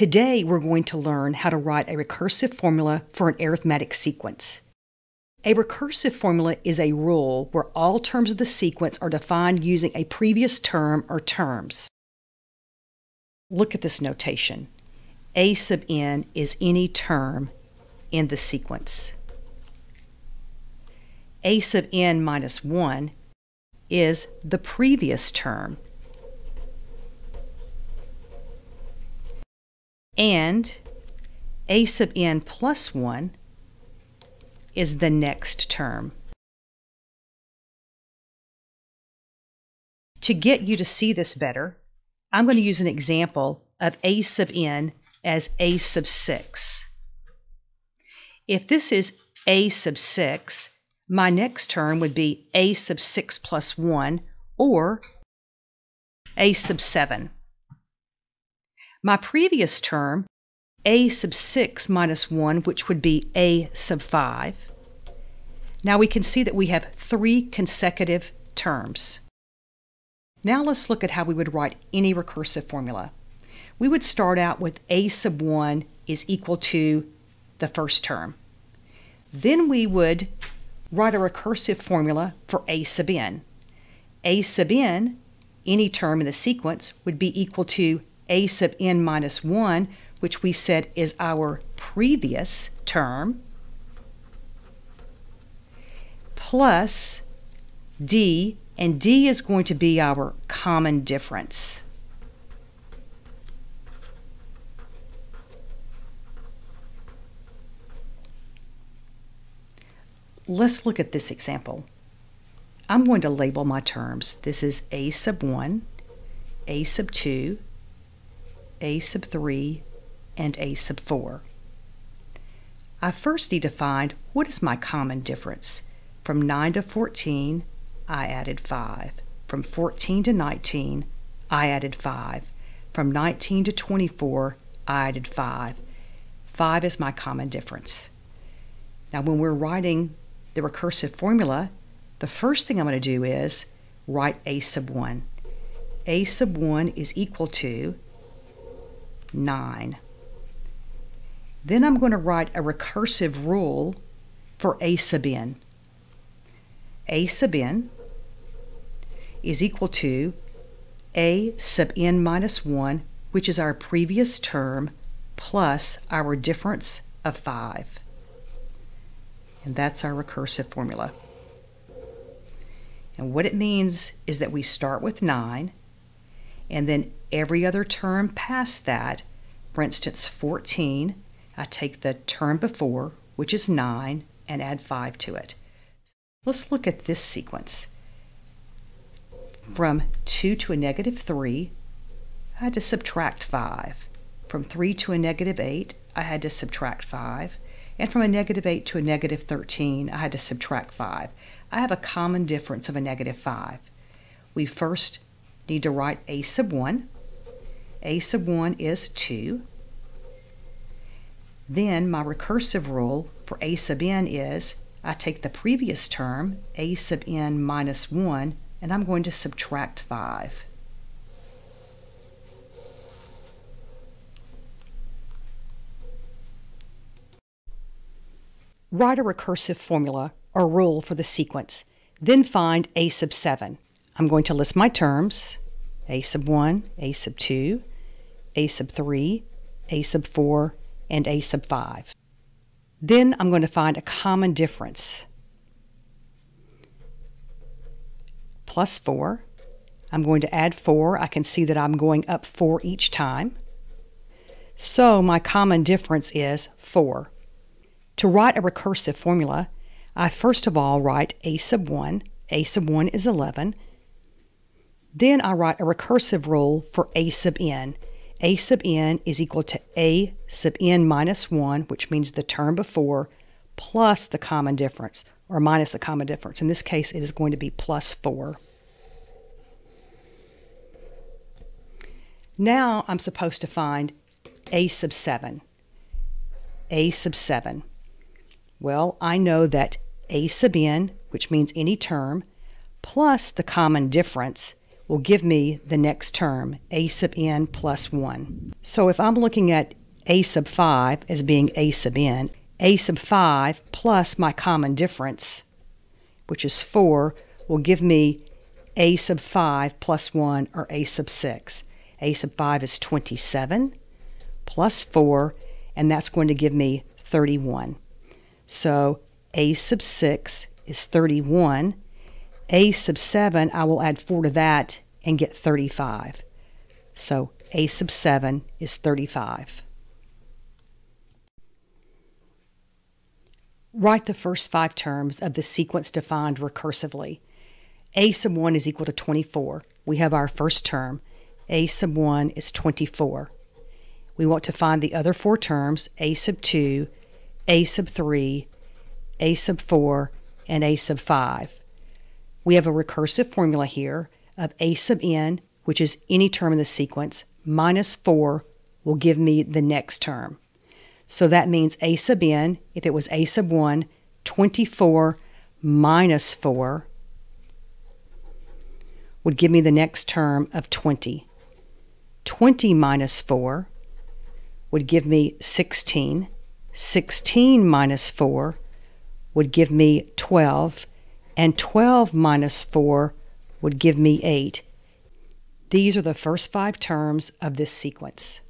Today we're going to learn how to write a recursive formula for an arithmetic sequence. A recursive formula is a rule where all terms of the sequence are defined using a previous term or terms. Look at this notation. A sub n is any term in the sequence. A sub n minus 1 is the previous term. And A sub n plus 1 is the next term. To get you to see this better, I'm going to use an example of a sub n as a sub 6. If this is a sub 6, my next term would be a sub 6 plus 1 or a sub 7. My previous term a sub 6 minus 1, which would be a sub 5. Now we can see that we have three consecutive terms. Now let's look at how we would write any recursive formula. We would start out with a sub 1 is equal to the first term. Then we would write a recursive formula for a sub n. a sub n, any term in the sequence, would be equal to a sub n minus 1, which we said is our previous term, plus d, and d is going to be our common difference. Let's look at this example. I'm going to label my terms. This is a sub 1, a sub 2, a sub 3, and a sub 4. I first need to find what is my common difference. From 9 to 14, I added 5. From 14 to 19, I added 5. From 19 to 24, I added 5. 5 is my common difference. Now, when we're writing the recursive formula, the first thing I'm going to do is write a sub 1. a sub 1 is equal to 9. Then I'm going to write a recursive rule for a sub n. a sub n is equal to a sub n minus 1, which is our previous term, plus our difference of 5. And that's our recursive formula. And what it means is that we start with 9, and then every other term past that, for instance, 14, I take the term before, which is 9, and add 5 to it. Let's look at this sequence. From 2 to a negative 3, I had to subtract 5. From 3 to a negative 8, I had to subtract 5. And from a negative 8 to a negative 13, I had to subtract 5. I have a common difference of a negative 5. We first need to write a sub 1. A sub 1 is 2. Then my recursive rule for a sub n is I take the previous term, a sub n minus 1, and I'm going to subtract 5. Write a recursive formula or rule for the sequence. Then find a sub 7. I'm going to list my terms a sub 1, a sub 2, a sub 3, a sub 4, and a sub 5. Then I'm going to find a common difference. Plus 4. I'm going to add 4. I can see that I'm going up 4 each time. So my common difference is 4. To write a recursive formula, I first of all write a sub 1. a sub 1 is 11. Then I write a recursive rule for a sub n a sub n is equal to a sub n minus 1, which means the term before, plus the common difference, or minus the common difference. In this case, it is going to be plus 4. Now I'm supposed to find a sub 7. a sub 7. Well, I know that a sub n, which means any term, plus the common difference, will give me the next term, a sub n plus 1. So if I'm looking at a sub 5 as being a sub n, a sub 5 plus my common difference, which is 4, will give me a sub 5 plus 1 or a sub 6. a sub 5 is 27 plus 4, and that's going to give me 31. So a sub 6 is 31 a sub 7, I will add 4 to that and get 35. So a sub 7 is 35. Write the first five terms of the sequence defined recursively. a sub 1 is equal to 24. We have our first term. a sub 1 is 24. We want to find the other four terms, a sub 2, a sub 3, a sub 4, and a sub 5. We have a recursive formula here of a sub n, which is any term in the sequence, minus 4 will give me the next term. So that means a sub n, if it was a sub 1, 24 minus 4 would give me the next term of 20. 20 minus 4 would give me 16. 16 minus 4 would give me 12 and 12 minus 4 would give me 8. These are the first five terms of this sequence.